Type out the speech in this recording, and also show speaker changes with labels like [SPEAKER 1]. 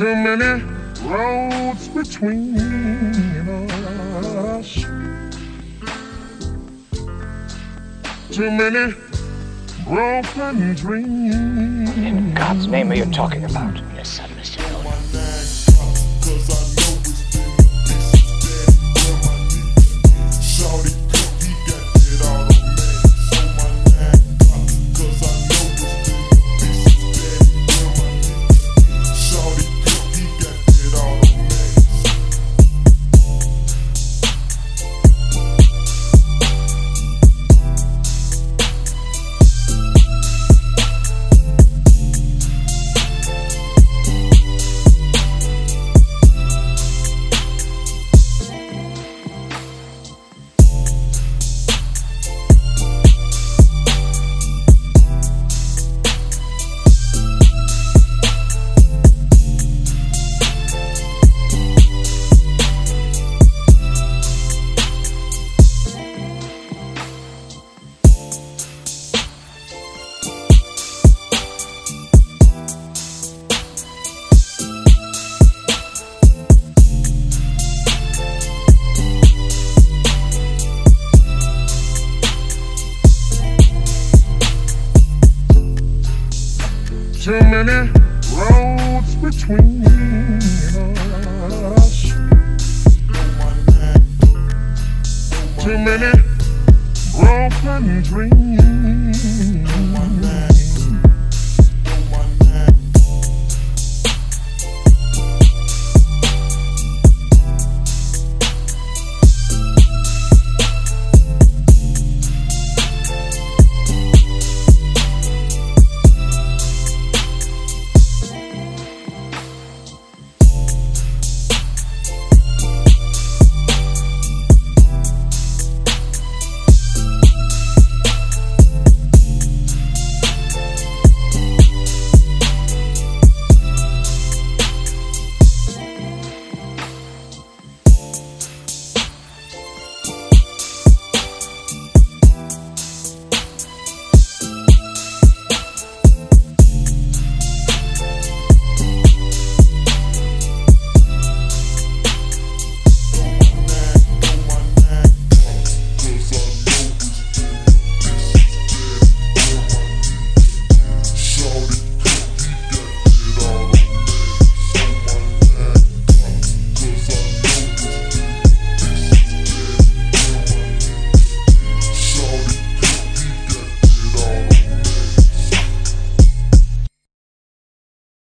[SPEAKER 1] Too many roads between us. Too many broken dreams.
[SPEAKER 2] In God's name are you talking about?
[SPEAKER 3] Your son,
[SPEAKER 1] Too many roads between us. Too many broken dreams. Oh.